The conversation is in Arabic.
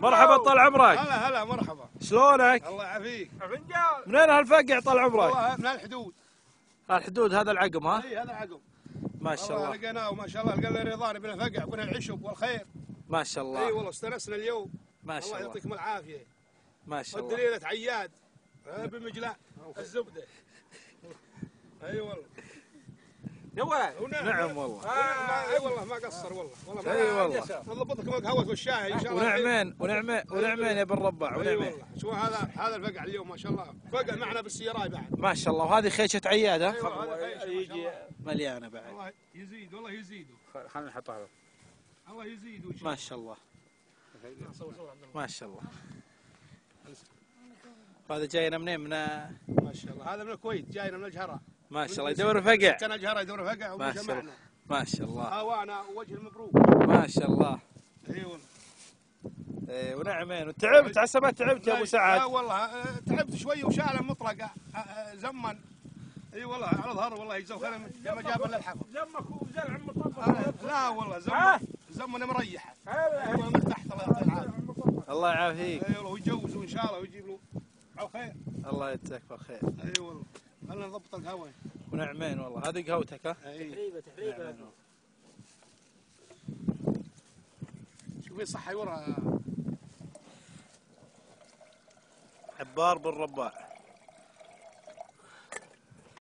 مرحبا طال عمرك. هلا هلا مرحبا. شلونك؟ الله يعافيك. منين هالفقع طال عمرك؟ والله من الحدود الحدود هذا العقم ها؟ إي هذا عقب ما شاء الله. لقيناه وما شاء الله لقينا رضوان بن الفقع بن العشب والخير. ما شاء إي الله والله استانسنا اليوم. ما شاء الله الله. يعطيكم العافية. ما شاء الله. والدليلة عياد بمجلاء الزبدة اي والله نعم. والله. أي والله ما قصر والله. والله أي والله. نضبط لكم القهوه والشاي إن شاء الله. ونعمين ونعمين ونعمين يا بن ربع أي ونعمين والله. شو هذا؟ هذا الفقع اليوم ما شاء الله. فقع معنا بالسيراي بعد. ما شاء الله. وهذه خيشة عياد ها؟ هذا الله. مليانة بعد. الله يزيد والله يزيد. خلينا نحطها. الله يزيد. ما شاء الله. ما شاء الله. هذا جاينا منين؟ من ما شاء الله. هذا من الكويت جاينا من الجهراء ما شاء الله. يدور فقع كان الجهراء يدور فقع ما شاء الله. ما شاء الله. هوانا ووجه المبروك. ما شاء الله. اي والله. إيه ونعمين. وتعبت عسى ما تعبت يا أبو لا سعد. والله آه، تعبت شوي وشاله مطلقه آه، آه، زمن. اي والله على ظهر والله يجزاه خير. لما جاب لنا الحفر. جمك وزرع مطبق آه، لا والله زمن زمن مريحة. أيوه من تحت الله يعطيه العافيه الله يعافيك. اي والله ويجوز إن شاء الله ويجيب له على خير. الله يجزاك بالخير أي والله. خلينا نضبط القهوه ونعمين والله. هذه قهوتك ها؟ أي. تحريبة تحريبة. شوفي صحي ورا. حبار بن